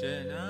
Jenna.